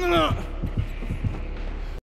うん